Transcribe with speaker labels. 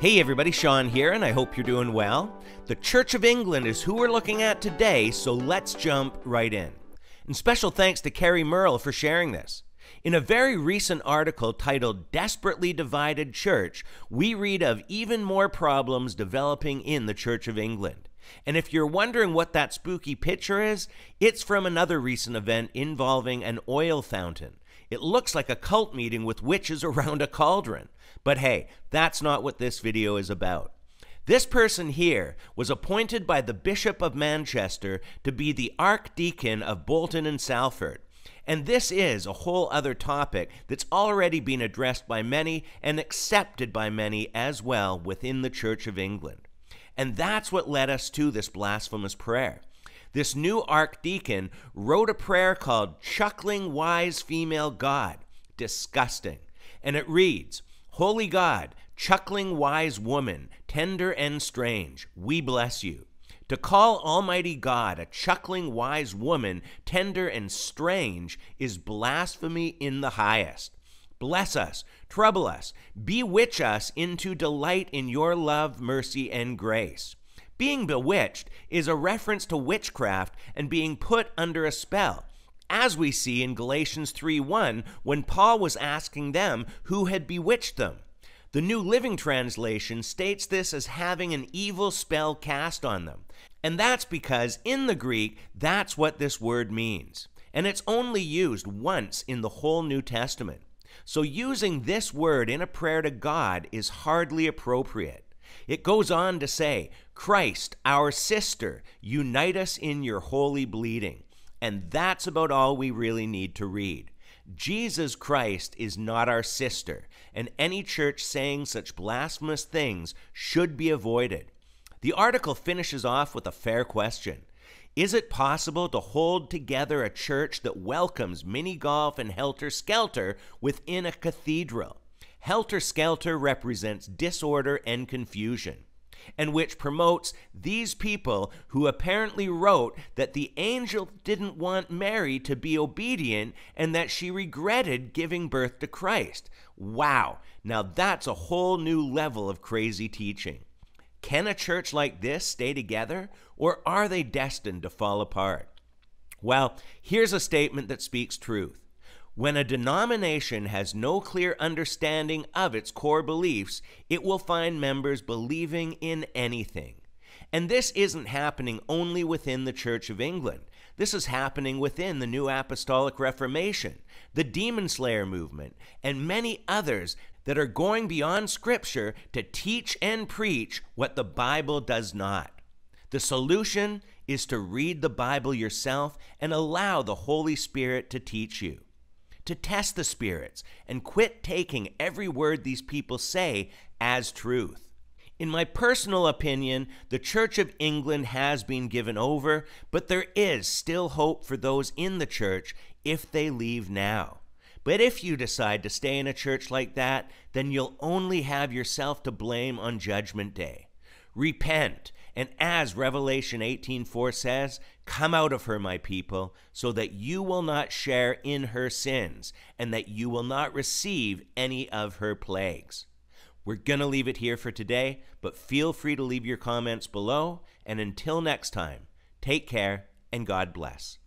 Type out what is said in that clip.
Speaker 1: Hey everybody, Sean here, and I hope you're doing well. The Church of England is who we're looking at today, so let's jump right in. And special thanks to Carrie Merle for sharing this. In a very recent article titled Desperately Divided Church, we read of even more problems developing in the Church of England. And if you're wondering what that spooky picture is, it's from another recent event involving an oil fountain. It looks like a cult meeting with witches around a cauldron. But hey, that's not what this video is about. This person here was appointed by the Bishop of Manchester to be the Archdeacon of Bolton and Salford. And this is a whole other topic that's already been addressed by many and accepted by many as well within the Church of England. And that's what led us to this blasphemous prayer. This new archdeacon wrote a prayer called Chuckling Wise Female God. Disgusting. And it reads Holy God, chuckling wise woman, tender and strange, we bless you. To call Almighty God a chuckling wise woman, tender and strange, is blasphemy in the highest. Bless us, trouble us, bewitch us into delight in your love, mercy, and grace. Being bewitched is a reference to witchcraft and being put under a spell, as we see in Galatians 3:1 when Paul was asking them who had bewitched them. The New Living Translation states this as having an evil spell cast on them. And that's because in the Greek, that's what this word means. And it's only used once in the whole New Testament. So using this word in a prayer to God is hardly appropriate. It goes on to say, Christ, our sister, unite us in your holy bleeding. And that's about all we really need to read. Jesus Christ is not our sister, and any church saying such blasphemous things should be avoided. The article finishes off with a fair question. Is it possible to hold together a church that welcomes mini golf and helter skelter within a cathedral? Helter Skelter represents disorder and confusion, and which promotes these people who apparently wrote that the angel didn't want Mary to be obedient and that she regretted giving birth to Christ. Wow, now that's a whole new level of crazy teaching. Can a church like this stay together, or are they destined to fall apart? Well, here's a statement that speaks truth. When a denomination has no clear understanding of its core beliefs, it will find members believing in anything. And this isn't happening only within the Church of England. This is happening within the New Apostolic Reformation, the Demon Slayer movement, and many others that are going beyond Scripture to teach and preach what the Bible does not. The solution is to read the Bible yourself and allow the Holy Spirit to teach you to test the spirits and quit taking every word these people say as truth. In my personal opinion, the Church of England has been given over, but there is still hope for those in the church if they leave now. But if you decide to stay in a church like that, then you'll only have yourself to blame on Judgment Day. Repent and as Revelation 18:4 says, come out of her, my people, so that you will not share in her sins and that you will not receive any of her plagues. We're going to leave it here for today, but feel free to leave your comments below and until next time, take care and God bless.